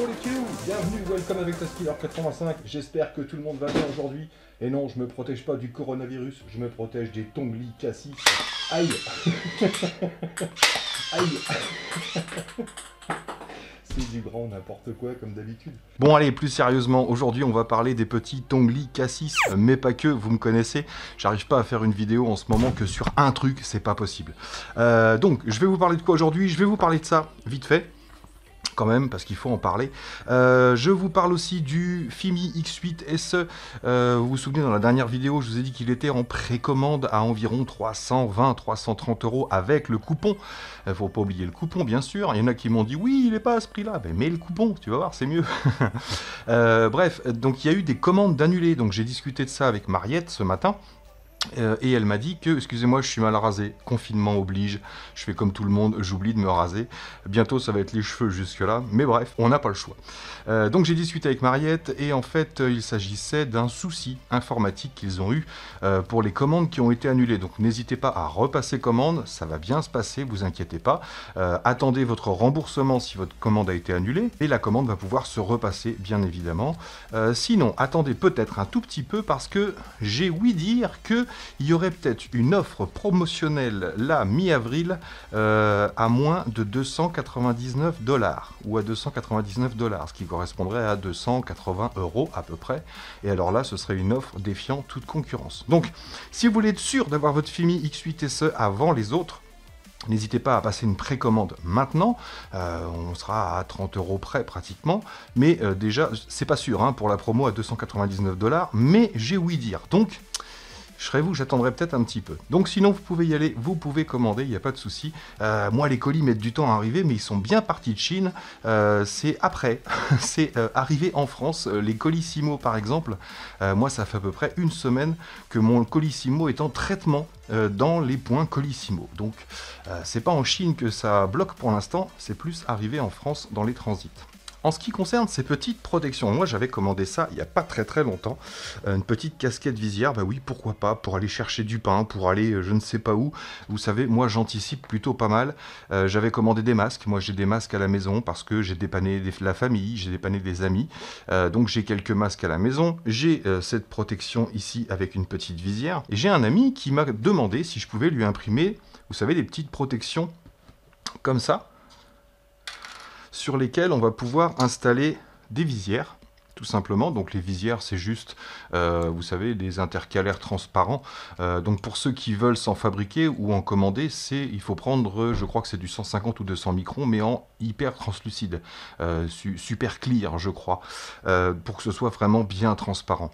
Bonjour les Q, bienvenue, welcome avec Taskiller 85. J'espère que tout le monde va bien aujourd'hui. Et non, je me protège pas du coronavirus, je me protège des tongli cassis. Aïe Aïe C'est du grand n'importe quoi comme d'habitude. Bon allez, plus sérieusement, aujourd'hui on va parler des petits tongli cassis, mais pas que, vous me connaissez. J'arrive pas à faire une vidéo en ce moment que sur un truc, c'est pas possible. Euh, donc, je vais vous parler de quoi aujourd'hui? Je vais vous parler de ça, vite fait quand même, parce qu'il faut en parler. Euh, je vous parle aussi du Fimi X8 SE. Euh, vous vous souvenez, dans la dernière vidéo, je vous ai dit qu'il était en précommande à environ 320-330 euros avec le coupon. Il faut pas oublier le coupon, bien sûr. Il y en a qui m'ont dit, oui, il n'est pas à ce prix-là. Ben, mets le coupon, tu vas voir, c'est mieux. Euh, bref, donc il y a eu des commandes d'annuler. Donc j'ai discuté de ça avec Mariette ce matin. Euh, et elle m'a dit que, excusez-moi, je suis mal rasé, confinement oblige, je fais comme tout le monde, j'oublie de me raser. Bientôt, ça va être les cheveux jusque-là, mais bref, on n'a pas le choix. Euh, donc j'ai discuté avec Mariette, et en fait, euh, il s'agissait d'un souci informatique qu'ils ont eu pour les commandes qui ont été annulées. Donc n'hésitez pas à repasser commande, ça va bien se passer, vous inquiétez pas. attendez votre remboursement si votre commande a été annulée, et la commande va pouvoir se repasser, bien évidemment. sinon, attendez peut-être un tout petit peu, parce que j'ai ouï dire que il y aurait peut-être une offre promotionnelle là, mi-avril, euh, à moins de 299 dollars, ou à 299 dollars, ce qui correspondrait à 280 euros à peu près. Et alors là, ce serait une offre défiant toute concurrence. Donc, si vous voulez être sûr d'avoir votre Fimi X8 SE avant les autres, N'hésitez pas à passer une précommande maintenant, euh, on sera à 30 euros près pratiquement, mais euh, déjà, c'est pas sûr hein, pour la promo à 299 dollars, mais j'ai ouï dire. Donc, je serais vous, j'attendrai peut-être un petit peu. Donc sinon, vous pouvez y aller, vous pouvez commander, il n'y a pas de souci. Euh, moi, les colis mettent du temps à arriver, mais ils sont bien partis de Chine. Euh, c'est après, c'est euh, arrivé en France. Les Colissimo, par exemple, moi, ça fait à peu près une semaine que mon Colissimo est en traitement dans les points Colissimo. Donc, c'est pas en Chine que ça bloque pour l'instant, c'est plus arrivé en France dans les transits. En ce qui concerne ces petites protections, moi j'avais commandé ça il n'y a pas très très longtemps, euh, une petite casquette visière, bah oui pourquoi pas, pour aller chercher du pain, pour aller euh, je ne sais pas où, vous savez, moi j'anticipe plutôt pas mal, euh, j'avais commandé des masques, moi j'ai des masques à la maison parce que j'ai dépanné la famille, j'ai dépanné des amis, donc j'ai quelques masques à la maison, j'ai cette protection ici avec une petite visière, et j'ai un ami qui m'a demandé si je pouvais lui imprimer, vous savez, des petites protections comme ça, sur lesquels on va pouvoir installer des visières tout simplement. Donc les visières, c'est juste, euh, vous savez, des intercalaires transparents. Euh, donc pour ceux qui veulent s'en fabriquer ou en commander, c'est, il faut prendre, je crois que c'est du 150 ou 200 microns, mais en hyper translucide, euh, super clear, je crois, pour que ce soit vraiment bien transparent.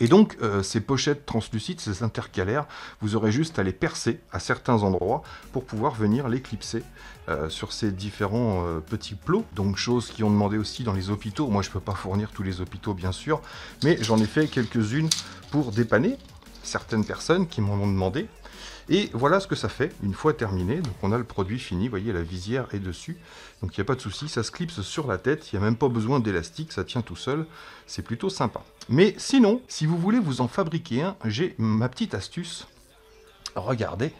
Et donc, euh, ces pochettes translucides, ces intercalaires, vous aurez juste à les percer à certains endroits pour pouvoir venir les clipser euh, sur ces différents euh, petits plots. Donc, choses qui ont demandé aussi dans les hôpitaux. Moi, je ne peux pas fournir tous les hôpitaux, bien sûr, mais j'en ai fait quelques-unes pour dépanner certaines personnes qui m'en ont demandé. Et voilà ce que ça fait une fois terminé. Donc on a le produit fini, vous voyez la visière est dessus. Donc il n'y a pas de souci, ça se clipse sur la tête, il n'y a même pas besoin d'élastique, ça tient tout seul. C'est plutôt sympa. Mais sinon, si vous voulez vous en fabriquer un, j'ai ma petite astuce. Regardez,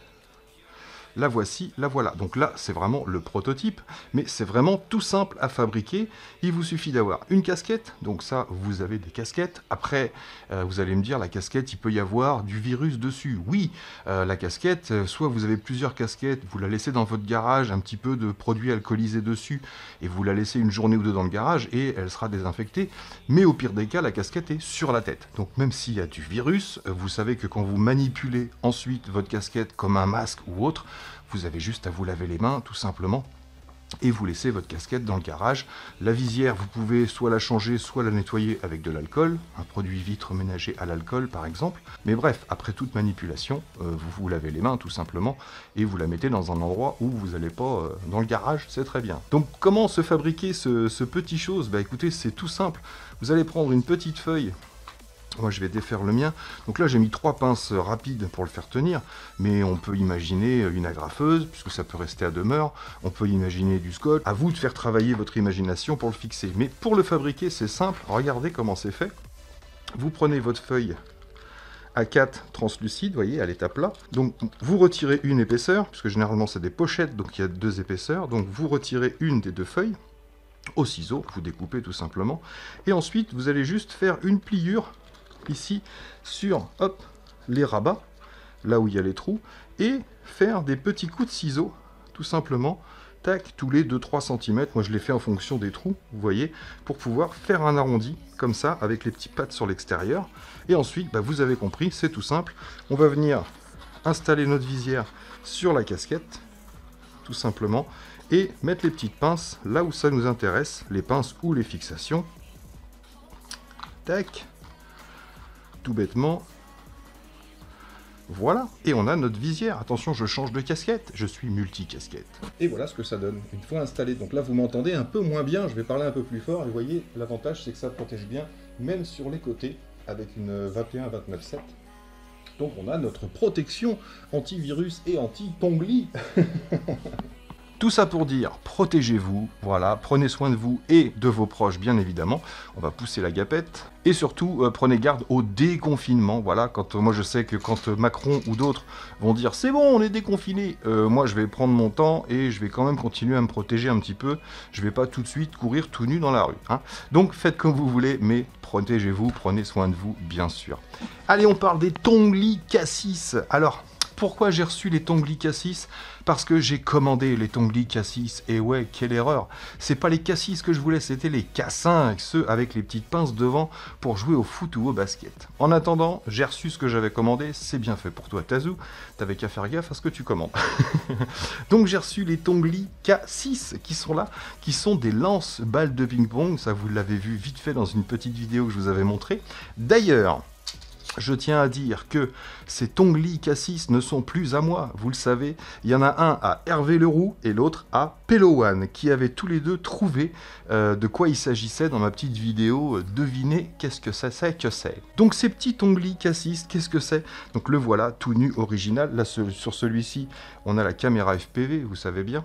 la voici, la voilà. Donc là, c'est vraiment le prototype, mais c'est vraiment tout simple à fabriquer. Il vous suffit d'avoir une casquette, donc ça, vous avez des casquettes. Après, euh, vous allez me dire, la casquette, il peut y avoir du virus dessus. Oui, euh, la casquette, euh, soit vous avez plusieurs casquettes, vous la laissez dans votre garage, un petit peu de produit alcoolisé dessus, et vous la laissez une journée ou deux dans le garage, et elle sera désinfectée. Mais au pire des cas, la casquette est sur la tête. Donc même s'il y a du virus, vous savez que quand vous manipulez ensuite votre casquette comme un masque ou autre, vous avez juste à vous laver les mains tout simplement et vous laissez votre casquette dans le garage. La visière, vous pouvez soit la changer, soit la nettoyer avec de l'alcool, un produit vitre ménager à l'alcool par exemple. Mais bref, après toute manipulation, euh, vous vous lavez les mains tout simplement et vous la mettez dans un endroit où vous n'allez pas euh, dans le garage, c'est très bien. Donc comment se fabriquer ce, ce petit chose? Bah écoutez, c'est tout simple. Vous allez prendre une petite feuille moi, je vais défaire le mien. Donc là, j'ai mis trois pinces rapides pour le faire tenir, mais on peut imaginer une agrafeuse, puisque ça peut rester à demeure. On peut imaginer du scotch. À vous de faire travailler votre imagination pour le fixer. Mais pour le fabriquer, c'est simple. Regardez comment c'est fait. Vous prenez votre feuille A4 translucide, vous voyez, à l'étape là. Donc, vous retirez une épaisseur, puisque généralement, c'est des pochettes, donc il y a deux épaisseurs. Donc, vous retirez une des deux feuilles. au ciseau, vous découpez tout simplement. Et ensuite, vous allez juste faire une pliure ici sur hop, les rabats, là où il y a les trous, et faire des petits coups de ciseau, tout simplement, tac, tous les 2-3 cm. Moi, je l'ai fait en fonction des trous, vous voyez, pour pouvoir faire un arrondi, comme ça, avec les petits pattes sur l'extérieur. Et ensuite, bah, vous avez compris, c'est tout simple. On va venir installer notre visière sur la casquette, tout simplement, et mettre les petites pinces là où ça nous intéresse, les pinces ou les fixations. Tac, bêtement. Voilà, et on a notre visière. Attention, je change de casquette, je suis multi-casquette. Et voilà ce que ça donne, une fois installé. Donc là, vous m'entendez un peu moins bien, je vais parler un peu plus fort. Et voyez, l'avantage, c'est que ça protège bien, même sur les côtés, avec une 21-29.7. Donc on a notre protection antivirus et anti-tongli. Tout ça pour dire, protégez-vous, voilà, prenez soin de vous et de vos proches, bien évidemment. On va pousser la gapette. Et surtout, euh, prenez garde au déconfinement. Voilà, quand euh, moi je sais que quand euh, Macron ou d'autres vont dire c'est bon, on est déconfiné, moi je vais prendre mon temps et je vais quand même continuer à me protéger un petit peu. Je vais pas tout de suite courir tout nu dans la rue. Hein. Donc faites comme vous voulez, mais protégez-vous, prenez soin de vous, bien sûr. Allez, on parle des Tongli Cassis. Alors, pourquoi j'ai reçu les Tongli Cassis Parce que j'ai commandé les Tongli Cassis. Et ouais, quelle erreur C'est pas les Cassis que je voulais, c'était les K5, ceux avec les petites pinces devant pour jouer au foot ou au basket. En attendant, j'ai reçu ce que j'avais commandé, c'est bien fait pour toi Tazu, t'avais qu'à faire gaffe à ce que tu commandes. Donc j'ai reçu les Tongli K6 qui sont là, qui sont des lance-balles de ping-pong, ça vous l'avez vu vite fait dans une petite vidéo que je vous avais montré. D'ailleurs, je tiens à dire que ces Tongli Cassis ne sont plus à moi, vous le savez. Il y en a un à Hervé Leroux et l'autre à Pelowan, qui avaient tous les deux trouvé euh, de quoi il s'agissait dans ma petite vidéo euh, Devinez qu'est-ce que ça c'est que c'est. Donc ces petits Tongli Cassis, qu'est-ce que c'est? Donc le voilà, tout nu, original. Là, sur celui-ci, on a la caméra FPV, vous savez bien.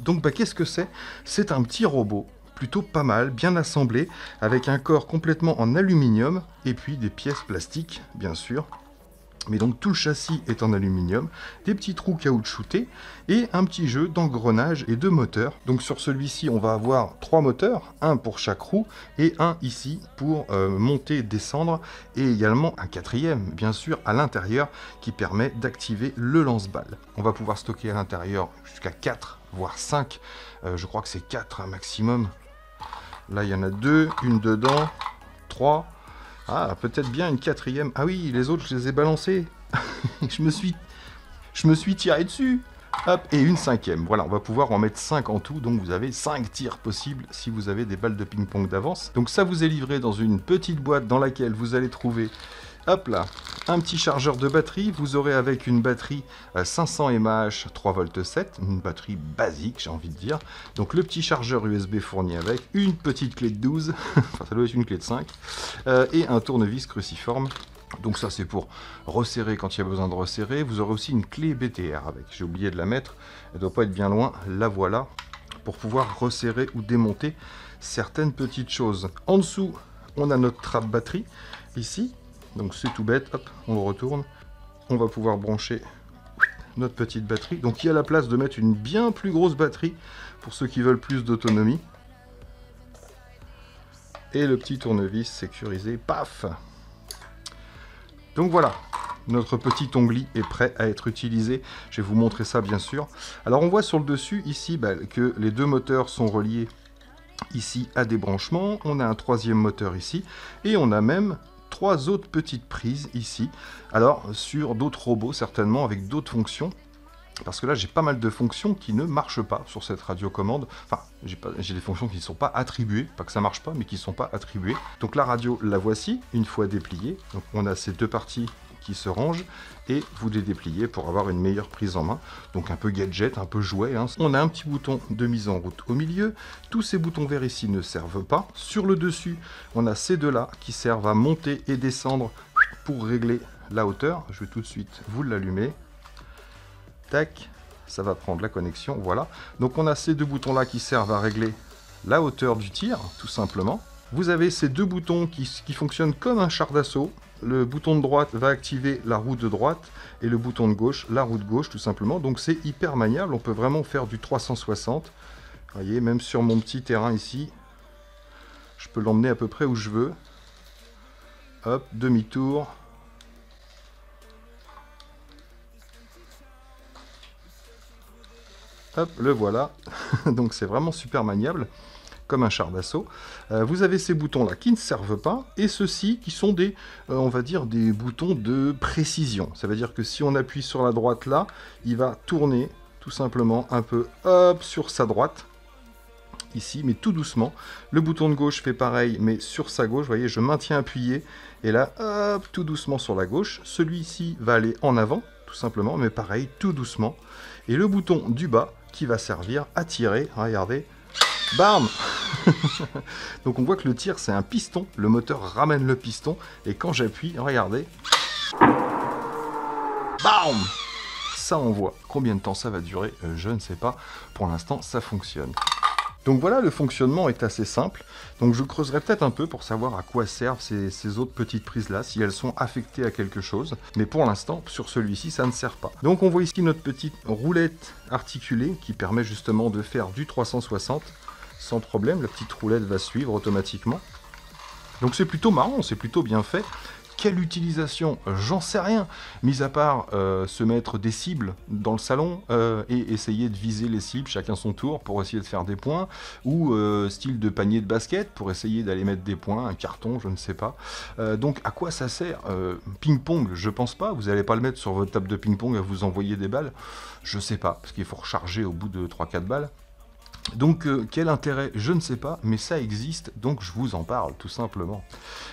Donc bah, qu'est-ce que c'est? C'est un petit robot plutôt pas mal, bien assemblé, avec un corps complètement en aluminium, et puis des pièces plastiques, bien sûr. Mais donc tout le châssis est en aluminium, des petits trous caoutchoutés et un petit jeu d'engrenage et de moteurs. Donc sur celui-ci, on va avoir trois moteurs, un pour chaque roue et un ici pour euh, monter descendre et également un quatrième, bien sûr, à l'intérieur qui permet d'activer le lance-balles. On va pouvoir stocker à l'intérieur jusqu'à 4 voire 5, euh, je crois que c'est 4 maximum Là, il y en a deux, une dedans, trois. Ah, peut-être bien une quatrième. Ah oui, les autres, je les ai balancés. je me suis, tiré dessus. Hop, et une cinquième. Voilà, on va pouvoir en mettre 5 en tout, donc vous avez 5 tirs possibles si vous avez des balles de ping-pong d'avance. Donc ça vous est livré dans une petite boîte dans laquelle vous allez trouver Hop là, un petit chargeur de batterie. Vous aurez avec une batterie 500 mAh 3V7, une batterie basique, j'ai envie de dire. Donc le petit chargeur USB fourni avec, une petite clé de 12, enfin ça doit être une clé de 5, euh, et un tournevis cruciforme. Donc ça c'est pour resserrer quand il y a besoin de resserrer. Vous aurez aussi une clé BTR avec, j'ai oublié de la mettre, elle doit pas être bien loin, la voilà, pour pouvoir resserrer ou démonter certaines petites choses. En dessous, on a notre trappe batterie, ici, donc c'est tout bête, hop, on retourne. On va pouvoir brancher notre petite batterie. Donc il y a la place de mettre une bien plus grosse batterie pour ceux qui veulent plus d'autonomie. Et le petit tournevis sécurisé, paf Donc voilà, notre petit onglet est prêt à être utilisé. Je vais vous montrer ça bien sûr. Alors on voit sur le dessus ici bah, que les deux moteurs sont reliés ici à des branchements. On a un troisième moteur ici. Et on a même trois autres petites prises ici. Alors, sur d'autres robots, certainement, avec d'autres fonctions. Parce que là, j'ai pas mal de fonctions qui ne marchent pas sur cette radiocommande. Enfin, j'ai des fonctions qui ne sont pas attribuées. Pas que ça marche pas, mais qui ne sont pas attribuées. Donc la radio, la voici, une fois dépliée. Donc on a ces deux parties qui se rangent et vous les dépliez pour avoir une meilleure prise en main. Donc un peu gadget, un peu jouet. Hein. On a un petit bouton de mise en route au milieu. Tous ces boutons verts ici ne servent pas. Sur le dessus, on a ces deux-là qui servent à monter et descendre pour régler la hauteur. Je vais tout de suite vous l'allumer. Tac, ça va prendre la connexion, voilà. Donc on a ces deux boutons-là qui servent à régler la hauteur du tir, tout simplement. Vous avez ces deux boutons qui, qui fonctionnent comme un char d'assaut le bouton de droite va activer la roue de droite et le bouton de gauche, la roue de gauche tout simplement. Donc c'est hyper maniable, on peut vraiment faire du 360. Vous voyez, même sur mon petit terrain ici, je peux l'emmener à peu près où je veux. Hop, demi-tour. Hop, le voilà. Donc c'est vraiment super maniable, un char d'assaut. Euh, vous avez ces boutons-là qui ne servent pas, et ceux-ci qui sont des, euh, on va dire, des boutons de précision. Ça veut dire que si on appuie sur la droite là, il va tourner tout simplement un peu, hop, sur sa droite ici, mais tout doucement. Le bouton de gauche fait pareil, mais sur sa gauche, voyez, je maintiens appuyé, et là, hop, tout doucement sur la gauche. Celui-ci va aller en avant, tout simplement, mais pareil, tout doucement. Et le bouton du bas, qui va servir à tirer. Regardez. Bam Donc on voit que le tir c'est un piston, le moteur ramène le piston et quand j'appuie, regardez. Bam Ça on voit. Combien de temps ça va durer euh, Je ne sais pas. Pour l'instant ça fonctionne. Donc voilà, le fonctionnement est assez simple. Donc je creuserai peut-être un peu pour savoir à quoi servent ces, autres petites prises-là, si elles sont affectées à quelque chose. Mais pour l'instant, sur celui-ci, ça ne sert pas. Donc on voit ici notre petite roulette articulée qui permet justement de faire du 360 sans problème. La petite roulette va suivre automatiquement. Donc c'est plutôt marrant, c'est plutôt bien fait. Quelle utilisation? J'en sais rien. Mis à part euh, se mettre des cibles dans le salon euh, et essayer de viser les cibles chacun son tour pour essayer de faire des points. Ou euh, style de panier de basket pour essayer d'aller mettre des points, un carton, je ne sais pas. donc à quoi ça sert? Ping-pong, je pense pas. Vous n'allez pas le mettre sur votre table de ping-pong à vous envoyer des balles? Je sais pas, parce qu'il faut recharger au bout de 3-4 balles. Donc euh, quel intérêt? Je ne sais pas, mais ça existe, donc je vous en parle tout simplement.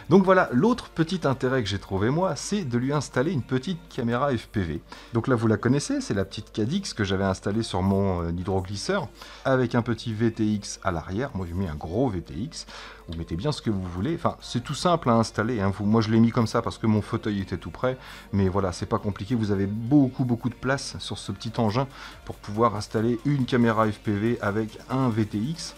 Donc voilà, l'autre petit intérêt que j'ai trouvé moi, c'est de lui installer une petite caméra FPV. Donc là vous la connaissez, c'est la petite Cadix que j'avais installée sur mon euh, hydroglisseur, avec un petit VTX à l'arrière, moi j'ai mis un gros VTX, vous mettez bien ce que vous voulez. Enfin, c'est tout simple à installer. Hein. moi, je l'ai mis comme ça parce que mon fauteuil était tout près. Mais voilà, c'est pas compliqué. Vous avez beaucoup, beaucoup de place sur ce petit engin pour pouvoir installer une caméra FPV avec un VTX.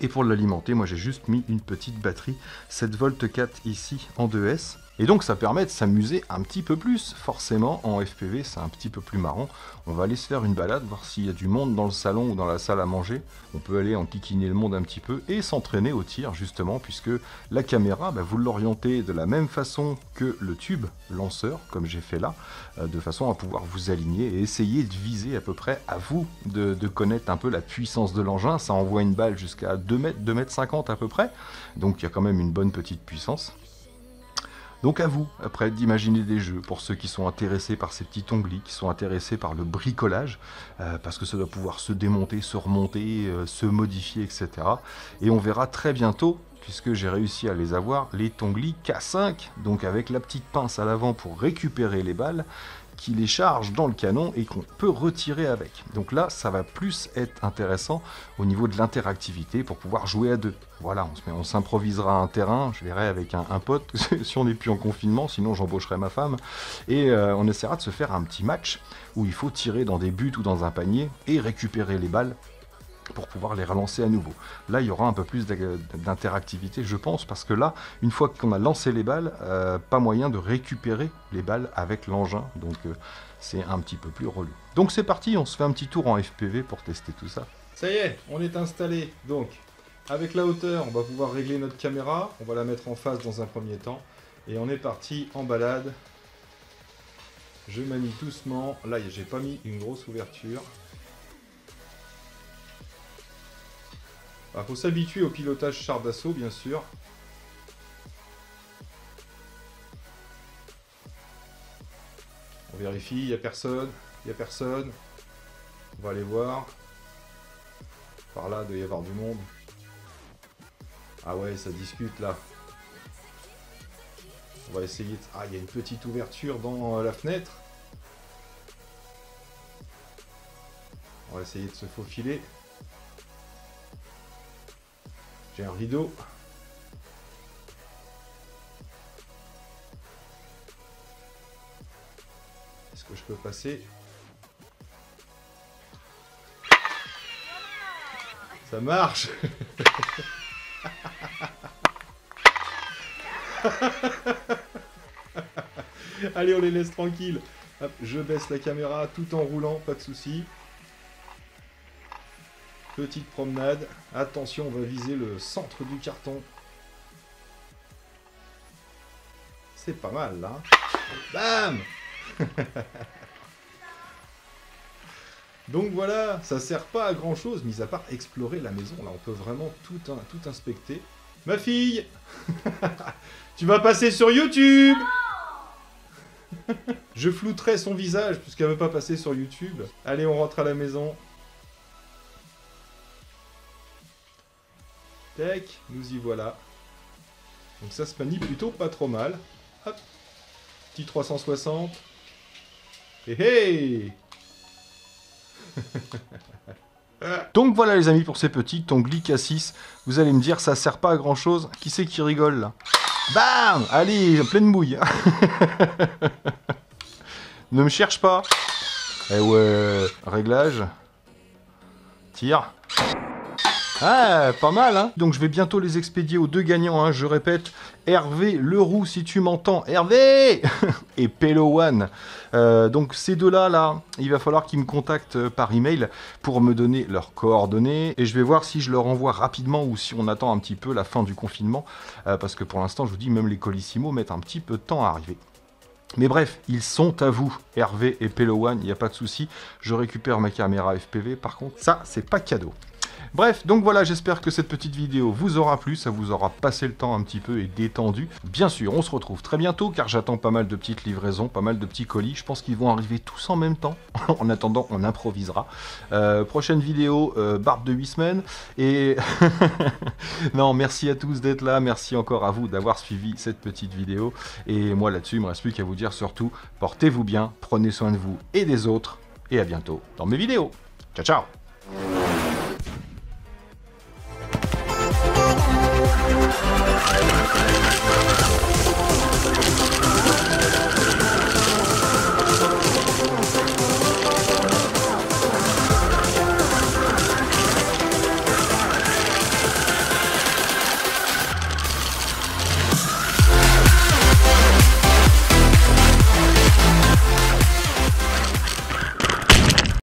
Et pour l'alimenter, moi j'ai juste mis une petite batterie 7V 4 ici en 2S. Et donc ça permet de s'amuser un petit peu plus. Forcément, en FPV, c'est un petit peu plus marrant. On va aller se faire une balade, voir s'il y a du monde dans le salon ou dans la salle à manger. On peut aller en le monde un petit peu et s'entraîner au tir, justement, puisque la caméra, bah, vous l'orientez de la même façon que le tube lanceur, comme j'ai fait là, euh, de façon à pouvoir vous aligner et essayer de viser à peu près à vous, de, de connaître un peu la puissance de l'engin. Ça envoie une balle jusqu'à 2 mètres, 2 mètres 50 à peu près. Donc il y a quand même une bonne petite puissance. Donc à vous, après, d'imaginer des jeux pour ceux qui sont intéressés par ces petits onglis, qui sont intéressés par le bricolage, euh, parce que ça doit pouvoir se démonter, se remonter, euh, se modifier, etc. Et on verra très bientôt, puisque j'ai réussi à les avoir, les tonglis K5, donc avec la petite pince à l'avant pour récupérer les balles, qui les charge dans le canon et qu'on peut retirer avec. Donc là, ça va plus être intéressant au niveau de l'interactivité pour pouvoir jouer à deux. Voilà, on s'improvisera un terrain, je verrai avec un, pote si on n'est plus en confinement, sinon j'embaucherai ma femme, et euh, on essaiera de se faire un petit match où il faut tirer dans des buts ou dans un panier et récupérer les balles pour pouvoir les relancer à nouveau. Là, il y aura un peu plus d'interactivité, je pense, parce que là, une fois qu'on a lancé les balles, euh, pas moyen de récupérer les balles avec l'engin, donc euh, c'est un petit peu plus relou. Donc c'est parti, on se fait un petit tour en FPV pour tester tout ça. Ça y est, on est installé, donc avec la hauteur, on va pouvoir régler notre caméra, on va la mettre en face dans un premier temps, et on est parti en balade. Je manie doucement, là j'ai pas mis une grosse ouverture, Il faut s'habituer au pilotage char d'assaut, bien sûr. On vérifie, il n'y a personne, il n'y a personne. On va aller voir. Par là, il doit y avoir du monde. Ah ouais, ça discute là. On va essayer de... Ah, il y a une petite ouverture dans euh, la fenêtre. On va essayer de se faufiler. J'ai un rideau. Est-ce que je peux passer Ça marche Allez, on les laisse tranquilles. je baisse la caméra tout en roulant, pas de soucis. Petite promenade. Attention, on va viser le centre du carton. C'est pas mal, là. Bam Donc voilà, ça sert pas à grand chose, mis à part explorer la maison. Là, on peut vraiment tout, tout inspecter. Ma fille Tu vas passer sur YouTube Je flouterai son visage, puisqu'elle veut pas passer sur YouTube. Allez, on rentre à la maison. Tac, nous y voilà. Donc ça se manie plutôt pas trop mal. Hop Petit 360. Hé hé Donc voilà les amis pour ces petits Tongli K6. Vous allez me dire ça sert pas à grand chose. Qui c'est qui rigole là? Bam Allez, pleine mouille. ne me cherche pas. Eh ouais, réglage. Tire. Ah, pas mal, hein Donc je vais bientôt les expédier aux deux gagnants, hein, je répète. Hervé Leroux, si tu m'entends. Hervé Et Pelo One. Euh, donc ces deux-là, là, il va falloir qu'ils me contactent euh, par email pour me donner leurs coordonnées. Et je vais voir si je leur envoie rapidement ou si on attend un petit peu la fin du confinement. Euh, parce que pour l'instant, je vous dis, même les Colissimo mettent un petit peu de temps à arriver. Mais bref, ils sont à vous, Hervé et One, il n'y a pas de souci. Je récupère ma caméra FPV, par contre, ça, c'est pas cadeau. Bref, donc voilà, j'espère que cette petite vidéo vous aura plu, ça vous aura passé le temps un petit peu et détendu. Bien sûr, on se retrouve très bientôt, car j'attends pas mal de petites livraisons, pas mal de petits colis. Je pense qu'ils vont arriver tous en même temps. en attendant, on improvisera. Euh, prochaine vidéo, euh, barbe de 8 semaines. Et non, merci à tous d'être là, merci encore à vous d'avoir suivi cette petite vidéo. Et moi là-dessus, il me reste plus qu'à vous dire surtout, portez-vous bien, prenez soin de vous et des autres. Et à bientôt dans mes vidéos. Ciao, ciao Spider-Man.